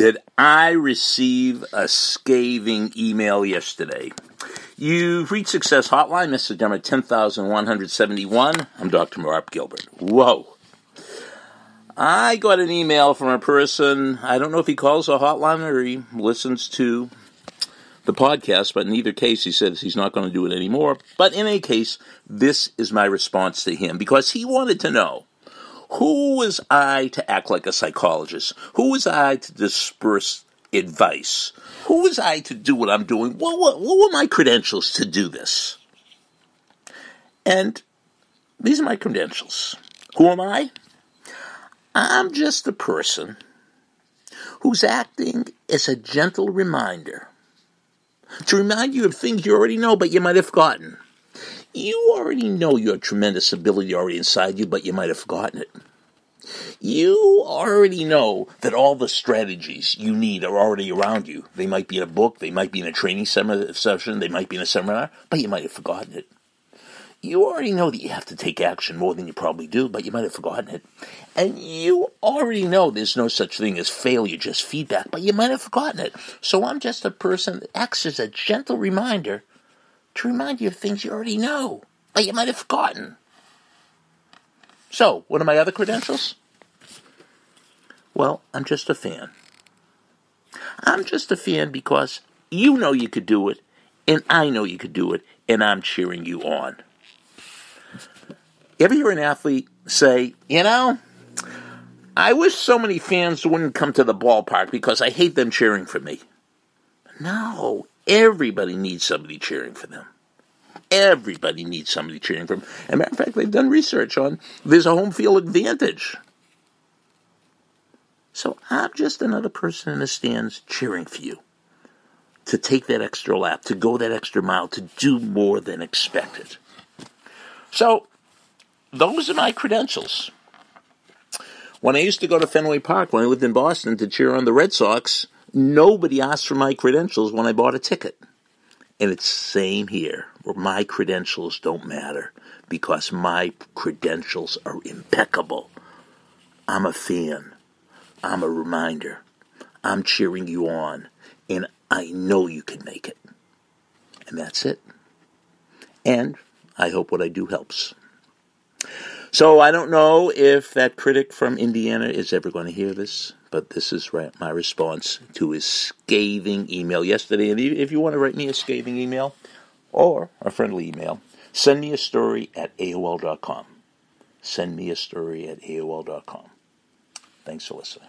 Did I receive a scathing email yesterday? You've reached Success Hotline, message number 10171. I'm Dr. Mark Gilbert. Whoa. I got an email from a person, I don't know if he calls a hotline or he listens to the podcast, but in either case, he says he's not going to do it anymore. But in any case, this is my response to him because he wanted to know who was I to act like a psychologist? Who was I to disperse advice? Who was I to do what I'm doing? What, what, what were my credentials to do this? And these are my credentials. Who am I? I'm just a person who's acting as a gentle reminder to remind you of things you already know but you might have forgotten. You already know your tremendous ability already inside you, but you might have forgotten it. You already know that all the strategies you need are already around you. They might be in a book, they might be in a training session, they might be in a seminar, but you might have forgotten it. You already know that you have to take action more than you probably do, but you might have forgotten it. And you already know there's no such thing as failure, just feedback, but you might have forgotten it. So I'm just a person that acts as a gentle reminder to remind you of things you already know, but you might have forgotten. So, what are my other credentials? Well, I'm just a fan. I'm just a fan because you know you could do it, and I know you could do it, and I'm cheering you on. Ever hear an athlete say, you know, I wish so many fans wouldn't come to the ballpark because I hate them cheering for me. No, everybody needs somebody cheering for them. Everybody needs somebody cheering for them. As a matter of fact, they've done research on there's a home field advantage. So I'm just another person in the stands cheering for you to take that extra lap, to go that extra mile, to do more than expected. So those are my credentials. When I used to go to Fenway Park when I lived in Boston to cheer on the Red Sox, nobody asked for my credentials when I bought a ticket. And it's same here, where my credentials don't matter because my credentials are impeccable. I'm a fan. I'm a reminder. I'm cheering you on. And I know you can make it. And that's it. And I hope what I do helps. So I don't know if that critic from Indiana is ever going to hear this, but this is my response to his scathing email yesterday. And if you want to write me a scathing email or a friendly email, send me a story at AOL.com. Send me a story at AOL.com. Thanks for listening.